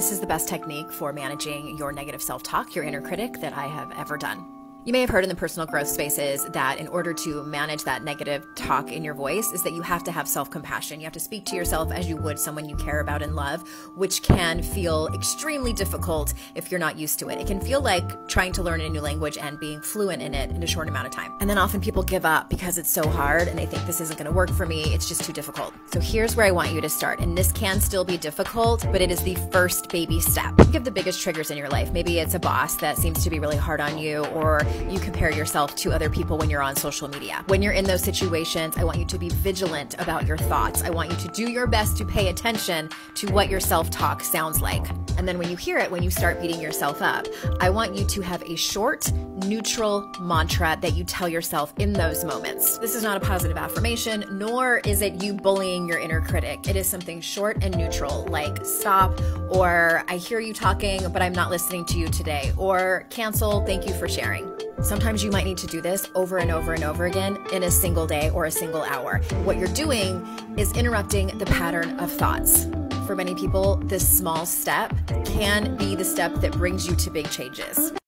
This is the best technique for managing your negative self talk, your inner critic, that I have ever done. You may have heard in the personal growth spaces that in order to manage that negative talk in your voice is that you have to have self-compassion. You have to speak to yourself as you would someone you care about and love, which can feel extremely difficult if you're not used to it. It can feel like trying to learn a new language and being fluent in it in a short amount of time. And then often people give up because it's so hard and they think this isn't going to work for me. It's just too difficult. So here's where I want you to start. And this can still be difficult, but it is the first baby step. Think of the biggest triggers in your life. Maybe it's a boss that seems to be really hard on you or you compare yourself to other people when you're on social media. When you're in those situations, I want you to be vigilant about your thoughts. I want you to do your best to pay attention to what your self talk sounds like. And then when you hear it, when you start beating yourself up, I want you to have a short, neutral mantra that you tell yourself in those moments. This is not a positive affirmation, nor is it you bullying your inner critic. It is something short and neutral, like stop, or I hear you talking, but I'm not listening to you today, or cancel, thank you for sharing. Sometimes you might need to do this over and over and over again in a single day or a single hour. What you're doing is interrupting the pattern of thoughts. For many people, this small step can be the step that brings you to big changes.